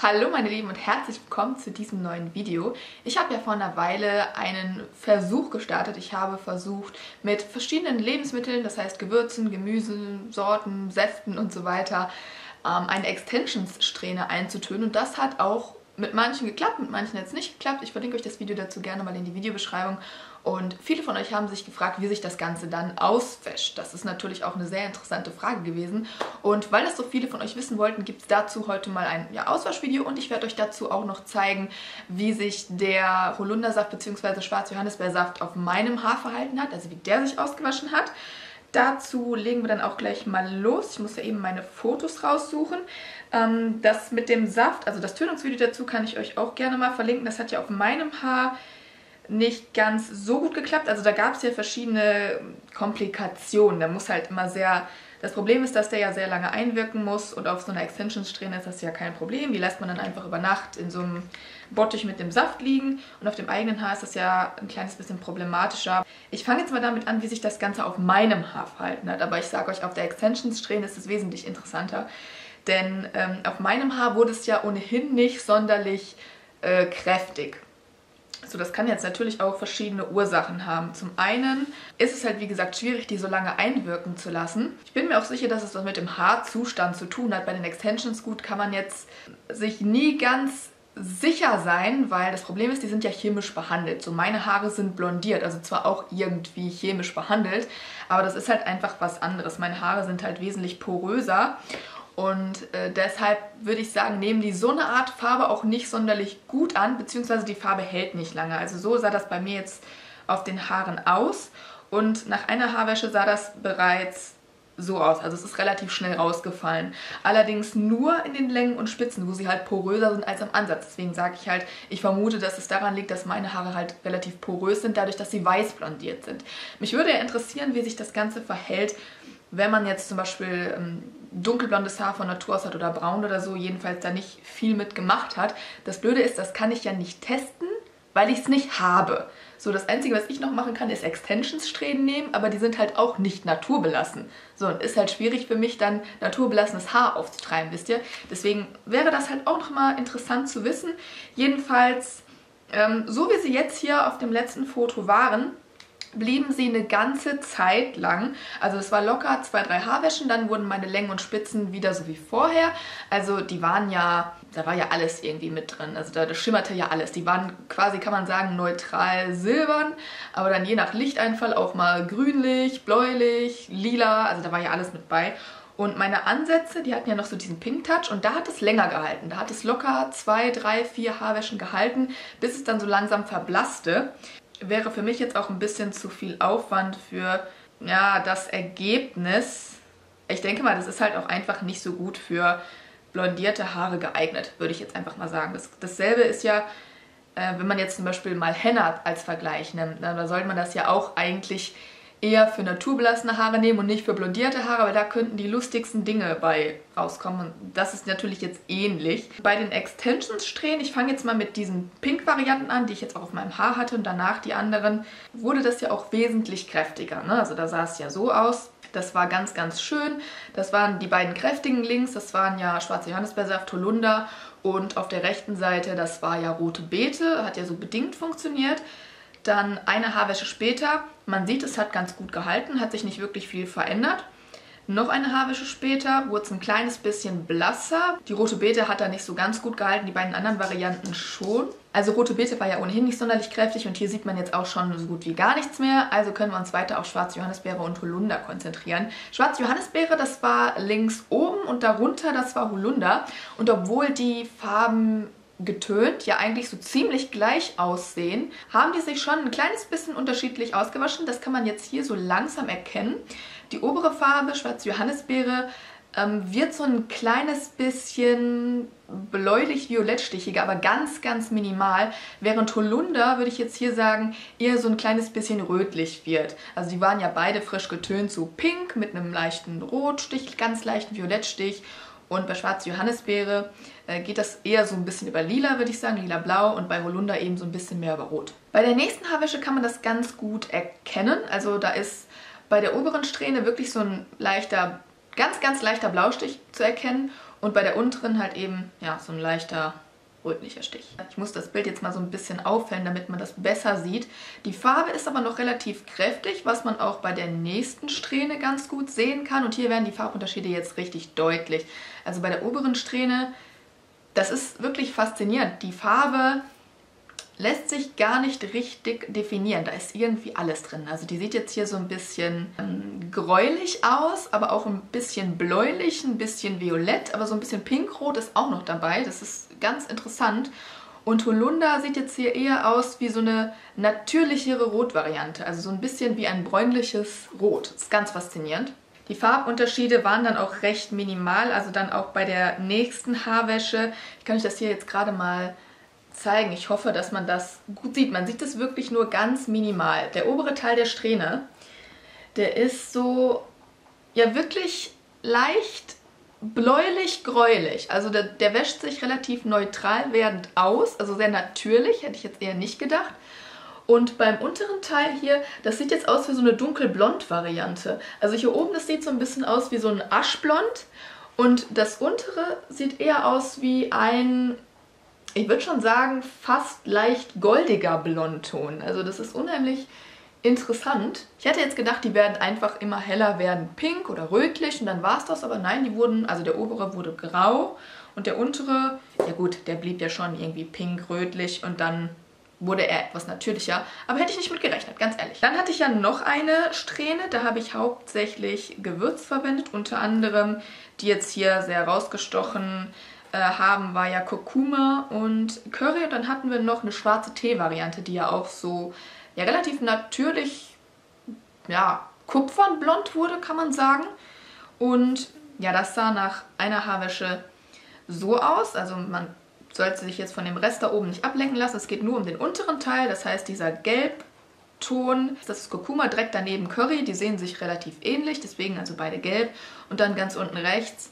Hallo meine Lieben und herzlich willkommen zu diesem neuen Video. Ich habe ja vor einer Weile einen Versuch gestartet. Ich habe versucht mit verschiedenen Lebensmitteln, das heißt Gewürzen, Gemüse, Sorten, Säften und so weiter, ähm, eine Extensions-Strähne einzutönen und das hat auch mit manchen geklappt, mit manchen jetzt nicht geklappt. Ich verlinke euch das Video dazu gerne mal in die Videobeschreibung. Und viele von euch haben sich gefragt, wie sich das Ganze dann auswäscht. Das ist natürlich auch eine sehr interessante Frage gewesen. Und weil das so viele von euch wissen wollten, gibt es dazu heute mal ein ja, Auswaschvideo und ich werde euch dazu auch noch zeigen, wie sich der Holundersaft bzw. Schwarz-Johannisbeersaft auf meinem Haar verhalten hat, also wie der sich ausgewaschen hat. Dazu legen wir dann auch gleich mal los. Ich muss ja eben meine Fotos raussuchen. Ähm, das mit dem Saft, also das Tönungsvideo dazu kann ich euch auch gerne mal verlinken. Das hat ja auf meinem Haar nicht ganz so gut geklappt. Also da gab es ja verschiedene Komplikationen. Da muss halt immer sehr... Das Problem ist, dass der ja sehr lange einwirken muss und auf so einer Extension-Strähne ist das ja kein Problem. Die lässt man dann einfach über Nacht in so einem Bottich mit dem Saft liegen und auf dem eigenen Haar ist das ja ein kleines bisschen problematischer. Ich fange jetzt mal damit an, wie sich das Ganze auf meinem Haar verhalten hat, aber ich sage euch, auf der Extension-Strähne ist es wesentlich interessanter, denn ähm, auf meinem Haar wurde es ja ohnehin nicht sonderlich äh, kräftig. So, das kann jetzt natürlich auch verschiedene Ursachen haben. Zum einen ist es halt, wie gesagt, schwierig, die so lange einwirken zu lassen. Ich bin mir auch sicher, dass es was mit dem Haarzustand zu tun hat. Bei den Extensions gut kann man jetzt sich nie ganz sicher sein, weil das Problem ist, die sind ja chemisch behandelt. So meine Haare sind blondiert, also zwar auch irgendwie chemisch behandelt, aber das ist halt einfach was anderes. Meine Haare sind halt wesentlich poröser und äh, deshalb würde ich sagen, nehmen die so eine Art Farbe auch nicht sonderlich gut an, beziehungsweise die Farbe hält nicht lange. Also so sah das bei mir jetzt auf den Haaren aus. Und nach einer Haarwäsche sah das bereits so aus. Also es ist relativ schnell rausgefallen. Allerdings nur in den Längen und Spitzen, wo sie halt poröser sind als am Ansatz. Deswegen sage ich halt, ich vermute, dass es daran liegt, dass meine Haare halt relativ porös sind, dadurch, dass sie weiß blondiert sind. Mich würde ja interessieren, wie sich das Ganze verhält, wenn man jetzt zum Beispiel ähm, dunkelblondes Haar von Natur aus hat oder braun oder so, jedenfalls da nicht viel mit gemacht hat. Das Blöde ist, das kann ich ja nicht testen, weil ich es nicht habe. So, das Einzige, was ich noch machen kann, ist Extensions-Strähnen nehmen, aber die sind halt auch nicht naturbelassen. So, und ist halt schwierig für mich dann naturbelassenes Haar aufzutreiben, wisst ihr? Deswegen wäre das halt auch nochmal interessant zu wissen. Jedenfalls, ähm, so wie sie jetzt hier auf dem letzten Foto waren, blieben sie eine ganze Zeit lang. Also es war locker zwei, drei Haarwäschen, dann wurden meine Längen und Spitzen wieder so wie vorher. Also die waren ja, da war ja alles irgendwie mit drin. Also da, schimmerte ja alles. Die waren quasi, kann man sagen, neutral silbern, aber dann je nach Lichteinfall auch mal grünlich, bläulich, lila. Also da war ja alles mit bei. Und meine Ansätze, die hatten ja noch so diesen Pink-Touch und da hat es länger gehalten. Da hat es locker zwei, drei, vier Haarwäschen gehalten, bis es dann so langsam verblasste wäre für mich jetzt auch ein bisschen zu viel Aufwand für ja, das Ergebnis. Ich denke mal, das ist halt auch einfach nicht so gut für blondierte Haare geeignet, würde ich jetzt einfach mal sagen. Das, dasselbe ist ja, äh, wenn man jetzt zum Beispiel mal Henna als Vergleich nimmt, ne, da sollte man das ja auch eigentlich eher für naturbelassene Haare nehmen und nicht für blondierte Haare, weil da könnten die lustigsten Dinge bei rauskommen. Und das ist natürlich jetzt ähnlich. Bei den Extensions-Strähnen, ich fange jetzt mal mit diesen Pink-Varianten an, die ich jetzt auch auf meinem Haar hatte und danach die anderen, wurde das ja auch wesentlich kräftiger. Ne? Also da sah es ja so aus. Das war ganz, ganz schön. Das waren die beiden kräftigen links. Das waren ja schwarze Johannisbeersaft, Holunder und auf der rechten Seite, das war ja rote Beete. Hat ja so bedingt funktioniert. Dann eine Haarwäsche später, man sieht, es hat ganz gut gehalten, hat sich nicht wirklich viel verändert. Noch eine Haarwäsche später wurde es ein kleines bisschen blasser. Die rote Beete hat da nicht so ganz gut gehalten, die beiden anderen Varianten schon. Also rote Beete war ja ohnehin nicht sonderlich kräftig und hier sieht man jetzt auch schon so gut wie gar nichts mehr. Also können wir uns weiter auf schwarze Johannisbeere und Holunder konzentrieren. Schwarze Johannisbeere, das war links oben und darunter, das war Holunder. Und obwohl die Farben getönt, ja eigentlich so ziemlich gleich aussehen, haben die sich schon ein kleines bisschen unterschiedlich ausgewaschen. Das kann man jetzt hier so langsam erkennen. Die obere Farbe, schwarze Johannisbeere, ähm, wird so ein kleines bisschen bläulich-violettstichiger, aber ganz, ganz minimal, während Holunder, würde ich jetzt hier sagen, eher so ein kleines bisschen rötlich wird. Also die waren ja beide frisch getönt, so pink mit einem leichten Rotstich, ganz leichten Violettstich und bei schwarze Johannisbeere äh, geht das eher so ein bisschen über lila, würde ich sagen, lila-blau und bei Holunder eben so ein bisschen mehr über rot. Bei der nächsten Haarwäsche kann man das ganz gut erkennen. Also da ist bei der oberen Strähne wirklich so ein leichter, ganz, ganz leichter Blaustich zu erkennen Und bei der unteren halt eben, ja, so ein leichter rötlicher Stich. Ich muss das Bild jetzt mal so ein bisschen aufhellen, damit man das besser sieht. Die Farbe ist aber noch relativ kräftig, was man auch bei der nächsten Strähne ganz gut sehen kann. Und hier werden die Farbunterschiede jetzt richtig deutlich. Also bei der oberen Strähne, das ist wirklich faszinierend. Die Farbe lässt sich gar nicht richtig definieren. Da ist irgendwie alles drin. Also die sieht jetzt hier so ein bisschen ähm, gräulich aus, aber auch ein bisschen bläulich, ein bisschen violett, aber so ein bisschen pinkrot ist auch noch dabei. Das ist ganz interessant. Und Holunder sieht jetzt hier eher aus wie so eine natürlichere Rotvariante. Also so ein bisschen wie ein bräunliches Rot. Das ist ganz faszinierend. Die Farbunterschiede waren dann auch recht minimal, also dann auch bei der nächsten Haarwäsche. Ich kann euch das hier jetzt gerade mal zeigen. Ich hoffe, dass man das gut sieht. Man sieht es wirklich nur ganz minimal. Der obere Teil der Strähne, der ist so, ja wirklich leicht bläulich-gräulich. Also der, der wäscht sich relativ neutral werdend aus, also sehr natürlich, hätte ich jetzt eher nicht gedacht. Und beim unteren Teil hier, das sieht jetzt aus wie so eine dunkelblond-Variante. Also hier oben, das sieht so ein bisschen aus wie so ein Aschblond. Und das untere sieht eher aus wie ein ich würde schon sagen, fast leicht goldiger Blondton. Also das ist unheimlich interessant. Ich hätte jetzt gedacht, die werden einfach immer heller werden pink oder rötlich und dann war es das, aber nein, die wurden, also der obere wurde grau und der untere, ja gut, der blieb ja schon irgendwie pink, rötlich und dann wurde er etwas natürlicher, aber hätte ich nicht mit gerechnet, ganz ehrlich. Dann hatte ich ja noch eine Strähne, da habe ich hauptsächlich Gewürz verwendet, unter anderem die jetzt hier sehr rausgestochen äh, haben, war ja Kurkuma und Curry. Und dann hatten wir noch eine schwarze Tee-Variante, die ja auch so ja, relativ natürlich ja, kupfernblond wurde, kann man sagen. Und ja, das sah nach einer Haarwäsche so aus. Also man sollte sich jetzt von dem Rest da oben nicht ablenken lassen. Es geht nur um den unteren Teil, das heißt dieser Gelbton, das ist Kurkuma, direkt daneben Curry, die sehen sich relativ ähnlich, deswegen also beide gelb. Und dann ganz unten rechts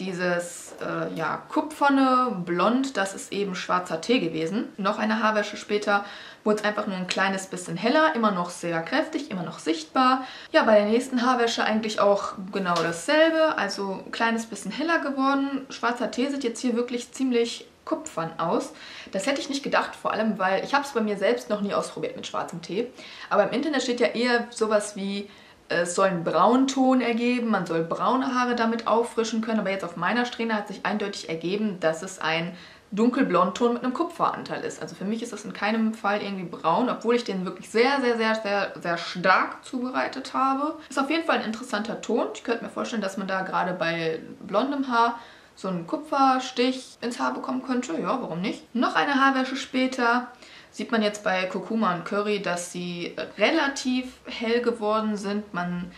dieses äh, ja, kupferne Blond, das ist eben schwarzer Tee gewesen. Noch eine Haarwäsche später wurde es einfach nur ein kleines bisschen heller, immer noch sehr kräftig, immer noch sichtbar. Ja, bei der nächsten Haarwäsche eigentlich auch genau dasselbe, also ein kleines bisschen heller geworden. Schwarzer Tee sieht jetzt hier wirklich ziemlich kupfern aus. Das hätte ich nicht gedacht, vor allem weil ich habe es bei mir selbst noch nie ausprobiert mit schwarzem Tee. Aber im Internet steht ja eher sowas wie es soll einen Braunton ergeben, man soll braune Haare damit auffrischen können, aber jetzt auf meiner Strähne hat sich eindeutig ergeben, dass es ein dunkelblondton mit einem Kupferanteil ist. Also für mich ist das in keinem Fall irgendwie braun, obwohl ich den wirklich sehr, sehr, sehr, sehr, sehr stark zubereitet habe. Ist auf jeden Fall ein interessanter Ton. Ich könnte mir vorstellen, dass man da gerade bei blondem Haar so einen Kupferstich ins Haar bekommen könnte. Ja, warum nicht? Noch eine Haarwäsche später Sieht man jetzt bei Kurkuma und Curry, dass sie relativ hell geworden sind. Man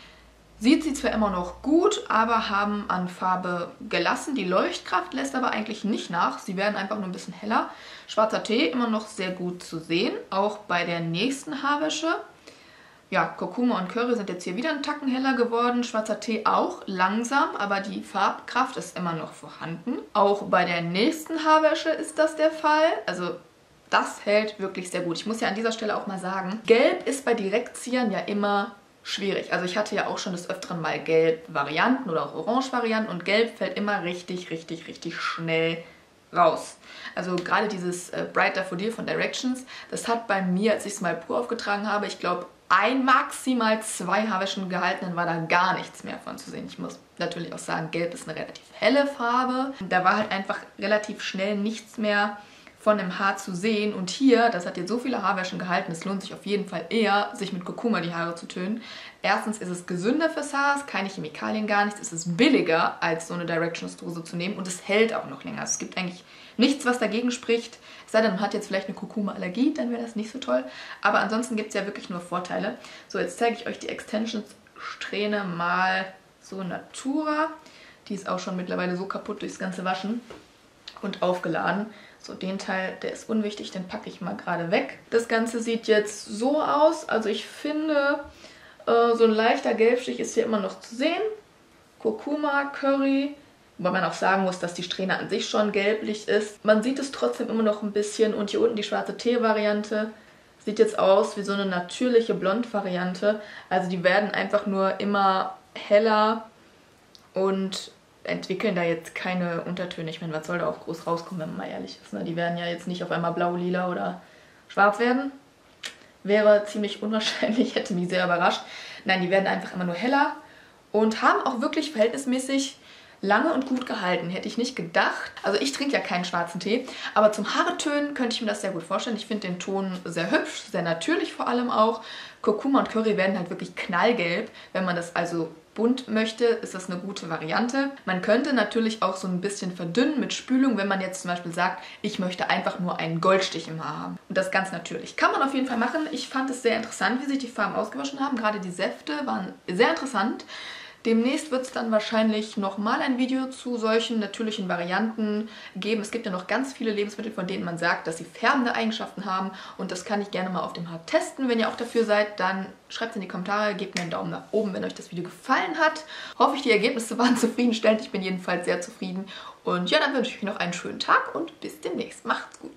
sieht sie zwar immer noch gut, aber haben an Farbe gelassen. Die Leuchtkraft lässt aber eigentlich nicht nach. Sie werden einfach nur ein bisschen heller. Schwarzer Tee immer noch sehr gut zu sehen, auch bei der nächsten Haarwäsche. Ja, Kurkuma und Curry sind jetzt hier wieder einen Tacken heller geworden. Schwarzer Tee auch langsam, aber die Farbkraft ist immer noch vorhanden. Auch bei der nächsten Haarwäsche ist das der Fall. Also das hält wirklich sehr gut. Ich muss ja an dieser Stelle auch mal sagen, Gelb ist bei Direktziehern ja immer schwierig. Also ich hatte ja auch schon des Öfteren mal Gelb-Varianten oder auch Orange-Varianten und Gelb fällt immer richtig, richtig, richtig schnell raus. Also gerade dieses äh, Bright Daffodil von Directions, das hat bei mir, als ich es mal pur aufgetragen habe, ich glaube ein, maximal zwei Haarwäschen gehalten, dann war da gar nichts mehr von zu sehen. Ich muss natürlich auch sagen, Gelb ist eine relativ helle Farbe. Da war halt einfach relativ schnell nichts mehr von dem Haar zu sehen. Und hier, das hat jetzt so viele Haarwäschen gehalten, es lohnt sich auf jeden Fall eher, sich mit Kurkuma die Haare zu tönen. Erstens ist es gesünder fürs Haar, keine Chemikalien, gar nichts. Es ist billiger, als so eine Directions-Dose zu nehmen und es hält auch noch länger. Also es gibt eigentlich nichts, was dagegen spricht. Es sei denn, man hat jetzt vielleicht eine Kurkuma-Allergie, dann wäre das nicht so toll. Aber ansonsten gibt es ja wirklich nur Vorteile. So, jetzt zeige ich euch die Extensions-Strähne mal so Natura. Die ist auch schon mittlerweile so kaputt durchs ganze Waschen und aufgeladen. So, den Teil, der ist unwichtig, den packe ich mal gerade weg. Das Ganze sieht jetzt so aus. Also ich finde, äh, so ein leichter Gelbstich ist hier immer noch zu sehen. Kurkuma, Curry, Wobei man auch sagen muss, dass die Strähne an sich schon gelblich ist. Man sieht es trotzdem immer noch ein bisschen. Und hier unten die schwarze Tee-Variante sieht jetzt aus wie so eine natürliche Blond-Variante. Also die werden einfach nur immer heller und entwickeln da jetzt keine Untertöne. Ich meine, was soll da auch groß rauskommen, wenn man mal ehrlich ist. Ne? Die werden ja jetzt nicht auf einmal blau, lila oder schwarz werden. Wäre ziemlich unwahrscheinlich, hätte mich sehr überrascht. Nein, die werden einfach immer nur heller und haben auch wirklich verhältnismäßig lange und gut gehalten. Hätte ich nicht gedacht. Also ich trinke ja keinen schwarzen Tee, aber zum Haaretönen könnte ich mir das sehr gut vorstellen. Ich finde den Ton sehr hübsch, sehr natürlich vor allem auch. Kurkuma und Curry werden halt wirklich knallgelb. Wenn man das also bunt möchte, ist das eine gute Variante. Man könnte natürlich auch so ein bisschen verdünnen mit Spülung, wenn man jetzt zum Beispiel sagt, ich möchte einfach nur einen Goldstich im Haar haben. Und das ganz natürlich. Kann man auf jeden Fall machen. Ich fand es sehr interessant, wie sich die Farben ausgewaschen haben. Gerade die Säfte waren sehr interessant. Demnächst wird es dann wahrscheinlich nochmal ein Video zu solchen natürlichen Varianten geben. Es gibt ja noch ganz viele Lebensmittel, von denen man sagt, dass sie färbende Eigenschaften haben. Und das kann ich gerne mal auf dem Haar testen. Wenn ihr auch dafür seid, dann schreibt es in die Kommentare, gebt mir einen Daumen nach oben, wenn euch das Video gefallen hat. Hoffe ich, die Ergebnisse waren zufriedenstellend. Ich bin jedenfalls sehr zufrieden. Und ja, dann wünsche ich euch noch einen schönen Tag und bis demnächst. Macht's gut.